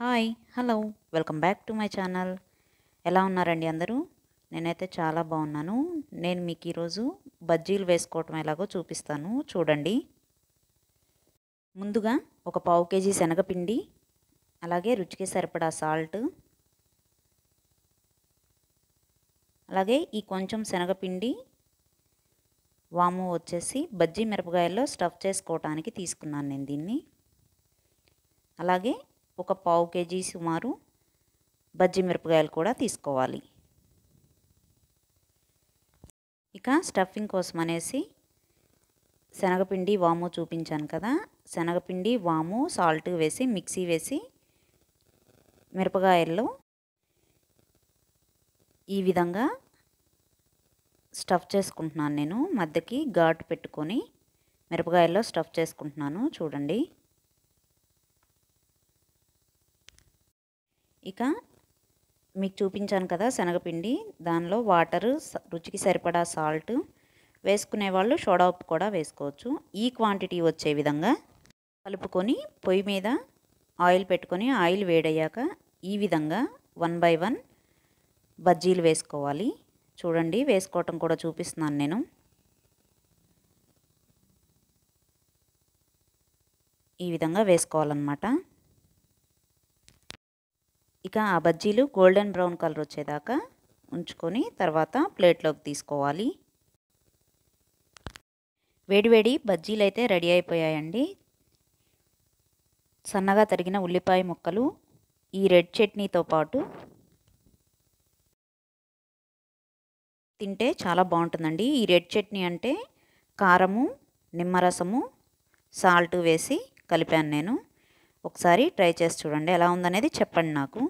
Hi hello. Welcome back to my channel. ఎలా ఉన్నారండి అందరూ? నేనైతే చాలా బాగున్నాను. నేను మీకు ఈరోజు బజ్జీలు వేసుకోవటం ఎలాగో చూపిస్తాను. చూడండి. ముందుగా ఒక పావు కేజీ శనగపిండి అలాగే రుచికి సరిపడా సాల్ట్ అలాగే ఈ కొంచెం శనగపిండి వాము వచ్చేసి బజ్జీ మిరపకాయల్లో స్టఫ్ చేసుకోవటానికి తీసుకున్నాను నేను దీన్ని. అలాగే ఒక పావు కేజీ సుమారు బజ్జి మిరపకాయలు కూడా తీసుకోవాలి. ఇక స్టఫింగ్ కోసం అనేసి శనగపిండి వాము చూపించాను కదా శనగపిండి వాము సాల్ట్ వేసి మిక్సీ వేసి మిరపకాయల్లో ఈ విధంగా స్టఫ్ చేసుకుంటున్నాను నేను. మధ్యకి ఘాటు పెట్టుకొని మిరపకాయల్లో స్టఫ్ చేసుకుంటున్నాను. చూడండి. ఇక మీకు చూపించాను కదా శనగపిండి. దానిలో వాటరు రుచికి సరిపడా సాల్ట్. వేసుకునే వాళ్ళు సోడా ఉప్పు కూడా వేసుకోవచ్చు. ఈ క్వాంటిటీ వచ్చే విధంగా కలుపుకొని పొయ్యి మీద ఆయిల్ పెట్టుకొని ఆయిల్ వేడయ్యాక ఈ విధంగా వన్ బై వన్ బజ్జీలు వేసుకోవాలి. చూడండి వేసుకోవటం కూడా చూపిస్తున్నాను నేను. ఈ విధంగా వేసుకోవాలన్నమాట. ఇక ఆ బజ్జీలు గోల్డెన్ బ్రౌన్ కలర్ వచ్చేదాకా ఉంచుకొని తర్వాత ప్లేట్లోకి తీసుకోవాలి. వేడివేడి బజ్జీలు అయితే రెడీ అయిపోయాయండి. సన్నగా తరిగిన ఉల్లిపాయ ముక్కలు ఈ రెడ్ చట్నీతో పాటు తింటే చాలా బాగుంటుందండి. ఈ రెడ్ చట్నీ అంటే కారము నిమ్మరసము సాల్ట్ వేసి కలిపాను నేను. ఒకసారి ట్రై చేసి చూడండి ఎలా ఉందనేది చెప్పండి నాకు.